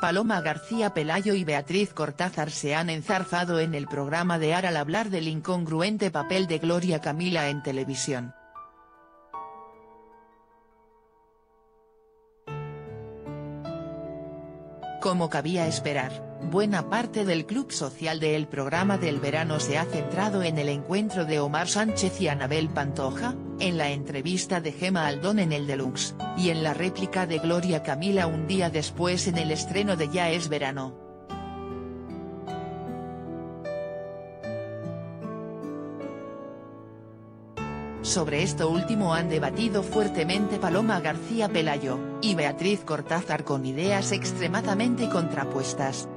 Paloma García Pelayo y Beatriz Cortázar se han enzarzado en el programa de AR al hablar del incongruente papel de Gloria Camila en televisión. Como cabía esperar, buena parte del club social del programa del verano se ha centrado en el encuentro de Omar Sánchez y Anabel Pantoja, en la entrevista de Gema Aldón en el Deluxe, y en la réplica de Gloria Camila un día después en el estreno de Ya es verano. Sobre esto último han debatido fuertemente Paloma García Pelayo, y Beatriz Cortázar con ideas extremadamente contrapuestas.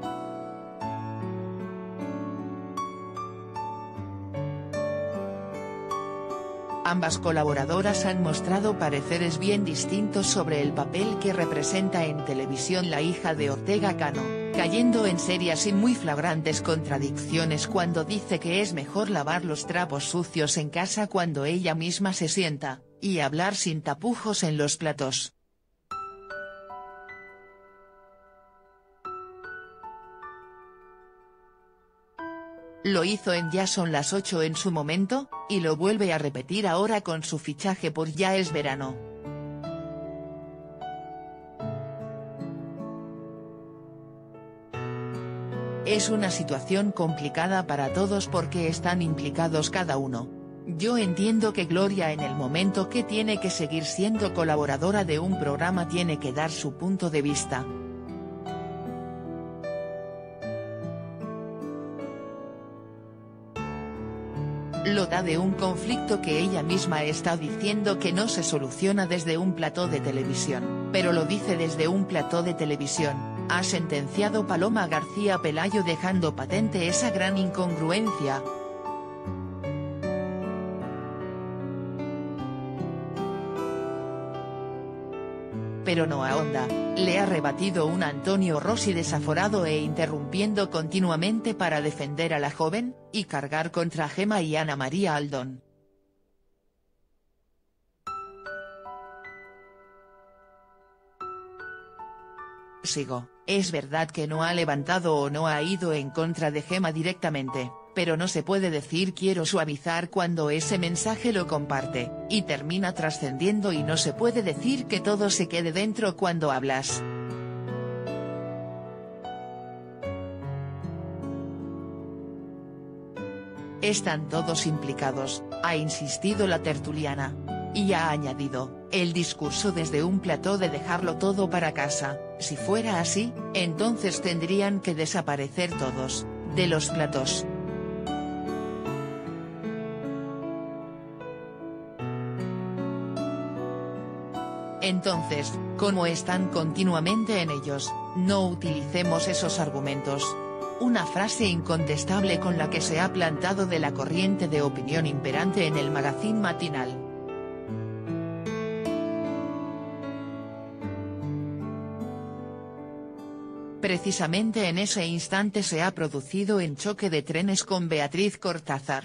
Ambas colaboradoras han mostrado pareceres bien distintos sobre el papel que representa en televisión la hija de Ortega Cano, cayendo en serias y muy flagrantes contradicciones cuando dice que es mejor lavar los trapos sucios en casa cuando ella misma se sienta, y hablar sin tapujos en los platos. Lo hizo en Ya son las 8 en su momento, y lo vuelve a repetir ahora con su fichaje por Ya es verano. Es una situación complicada para todos porque están implicados cada uno. Yo entiendo que Gloria en el momento que tiene que seguir siendo colaboradora de un programa tiene que dar su punto de vista, lo da de un conflicto que ella misma está diciendo que no se soluciona desde un plató de televisión, pero lo dice desde un plató de televisión, ha sentenciado Paloma García Pelayo dejando patente esa gran incongruencia, pero no ahonda, le ha rebatido un Antonio Rossi desaforado e interrumpiendo continuamente para defender a la joven, y cargar contra Gema y Ana María Aldón. Sigo, es verdad que no ha levantado o no ha ido en contra de Gema directamente, pero no se puede decir quiero suavizar cuando ese mensaje lo comparte, y termina trascendiendo y no se puede decir que todo se quede dentro cuando hablas. Están todos implicados, ha insistido la tertuliana. Y ha añadido, el discurso desde un plató de dejarlo todo para casa, si fuera así, entonces tendrían que desaparecer todos, de los platós. Entonces, como están continuamente en ellos, no utilicemos esos argumentos. Una frase incontestable con la que se ha plantado de la corriente de opinión imperante en el magazine matinal. Precisamente en ese instante se ha producido en choque de trenes con Beatriz Cortázar.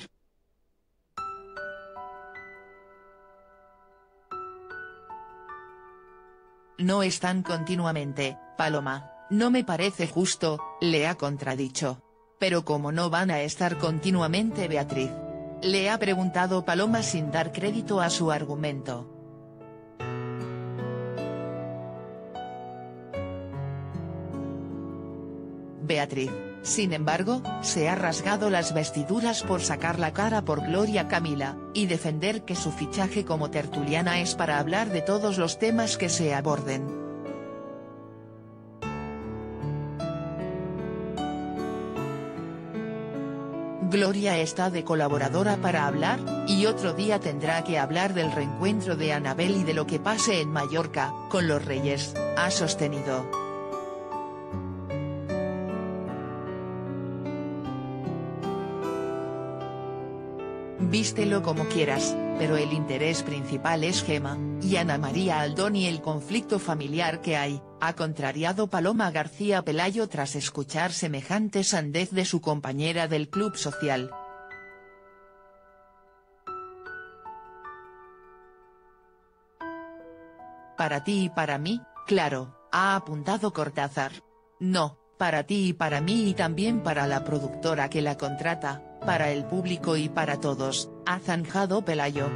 No están continuamente, Paloma, no me parece justo, le ha contradicho. Pero como no van a estar continuamente Beatriz. Le ha preguntado Paloma sin dar crédito a su argumento. Beatriz, sin embargo, se ha rasgado las vestiduras por sacar la cara por Gloria Camila, y defender que su fichaje como tertuliana es para hablar de todos los temas que se aborden. Gloria está de colaboradora para hablar, y otro día tendrá que hablar del reencuentro de Anabel y de lo que pase en Mallorca, con los Reyes, ha sostenido. Vístelo como quieras, pero el interés principal es Gema, y Ana María Aldón y el conflicto familiar que hay, ha contrariado Paloma García Pelayo tras escuchar semejante sandez de su compañera del club social. Para ti y para mí, claro, ha apuntado Cortázar. No, para ti y para mí y también para la productora que la contrata, para el público y para todos, ha zanjado Pelayo.